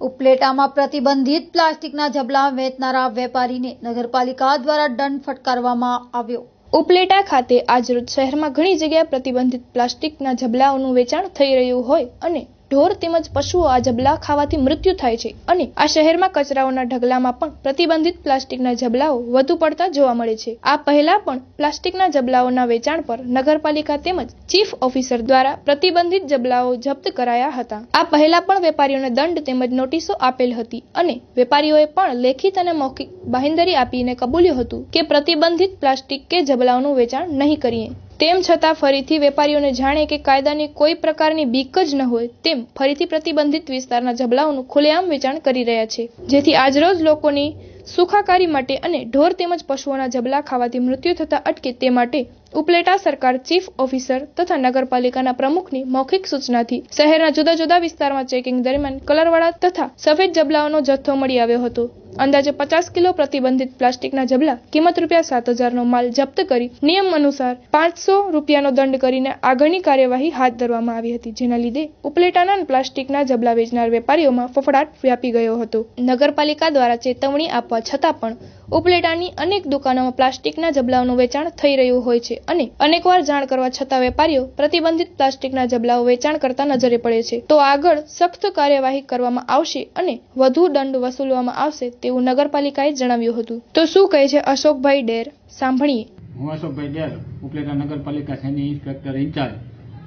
ઉપલેટામાં પ્રતિબંધિત પ્લાસ્ટિકના જબલા વેચનારા વેપારીને નગરપાલિકા દ્વારા દંડ ફટકારવામાં આવ્યો. ઉપલેટા ખાતે આજરોજ શહેરમાં ઘણી જગ્યાએ પ્રતિબંધિત પ્લાસ્ટિકના જબલાઓનું વેચાણ થઈ રહ્યું હોય અને ઢોર તેમજ પશુઓ આ જબલા ખાવાથી મૃત્યુ થાય છે અને આ શહેરમાં કચરાઓના ઢગલામાં પણ પ્રતિબંધિત પ્લાસ્ટિકના જબલાઓ વધુ પડતા જોવા મળે છે. આ પહેલા પણ પ્લાસ્ટિકના જબલાઓના વેચાણ પર નગરપાલિકા તેમજ ચીફ ઓફિસર દ્વારા પ્રતિબંધિત જબલાઓ જપ્ત કરાયા હતા. આ પહેલા પણ વેપારીઓને દંડ તેમજ નોટિસો આપેલ હતી અને વેપારીઓએ પણ લેખિત અને મૌખિક બાહેંધરી આપીને કબૂલ્યું હતું કે પ્રતિબંધિત પ્લાસ્ટિક કે જબલાઓનું વેચાણ નહીં કરીએ. તેમ છતાં ફરીથી વેપારીઓને જાણે કે કાયદાની કોઈ પ્રકારની બીક જ ન હોય, તેમ ફરીથી પ્રતિબંધિત વિસ્તારના જબલાઓનું ખુલ્લેઆમ વેચાણ કરી રહ્યા છે. જેથી આજરોજ લોકોની સુખાકારી માટે અને ઢોર તેમજ પશુઓના જબલા ખાવાથી મૃત્યુ થતા અટકે તે માટે ઉપલેટા સરકાર ચીફ ઓફિસર તથા નગરપાલિકાના પ્રમુખની મૌખિક સૂચનાથી શહેરના જુદા જુદા વિસ્તારમાં ચેકિંગ દરમિયાન કલરવાળા તથા સફેદ જબલાઓનો જથ્થો મળી આવ્યો હતો. અંદાજે પચાસ કિલો પ્રતિબંધિત પ્લાસ્ટિકના જબલા કિંમત રૂપિયા સાત હજારનો માલ જપ્ત કરી નિયમ અનુસાર પાંચસો રૂપિયાનો દંડ કરીને આગળની કાર્યવાહી હાથ ધરવામાં આવી હતી, જેના લીધે ઉપલેટાના પ્લાસ્ટિકના જબલા વેચનાર વેપારીઓમાં ફફડાટ વ્યાપી ગયો હતો. નગરપાલિકા દ્વારા ચેતવણી આપવા છતાં પણ ઉપલેટાની અનેક દુકાનોમાં પ્લાસ્ટિકના જબલાઓનું વેચાણ થઈ રહ્યું હોય છે અને અનેકવાર જાણ કરવા છતાં વેપારીઓ પ્રતિબંધિત પ્લાસ્ટિકના જબલાઓ વેચાણ કરતા નજરે પડે છે. તો આગળ સખ્ત કાર્યવાહી કરવામાં આવશે અને વધુ દંડ વસૂલવામાં આવશે તેવું નગરપાલિકાએ જણાવ્યું હતું. તો શું કહે છે અશોકભાઈ ડેર? સાંભળીએ. હું અશોકભાઈ ડેર, ઉપલેટા નગરપાલિકા સૈન્ય ઇન્સ્પેક્ટર ઇન્ચાર્જ.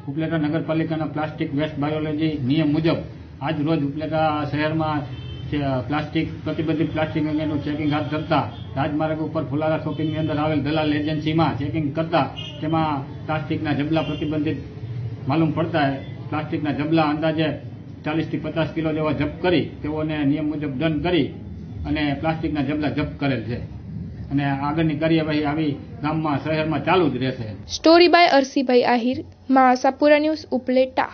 ઉપલેટા નગરપાલિકાના પ્લાસ્ટિક વેસ્ટ બાયોલોજી નિયમ મુજબ આજ રોજ ઉપલેટા શહેરમાં પ્લાસ્ટિક, પ્રતિબંધિત પ્લાસ્ટિક અંગેનું ચેકિંગ હાથ ધરતા રાજમાર્ગ ઉપર ફુલારા શોપિંગની અંદર આવેલ દલાલ એજન્સીમાં ચેકિંગ કરતા તેમાં પ્લાસ્ટિકના જબલા પ્રતિબંધિત માલુમ પડતા પ્લાસ્ટિકના જબલા અંદાજે ચાલીસથી પચાસ કિલો જેવા જપ્ત કરી તેઓને નિયમ મુજબ દંડ કરી અને પ્લાસ્ટિકના જબલા જપ્ત કરેલ છે. અને આગળની કાર્યવાહી આવી ગામમાં, શહેરમાં ચાલુ જ રહેશે. Story by Arsibhai Ahir Ashapura news Upleta.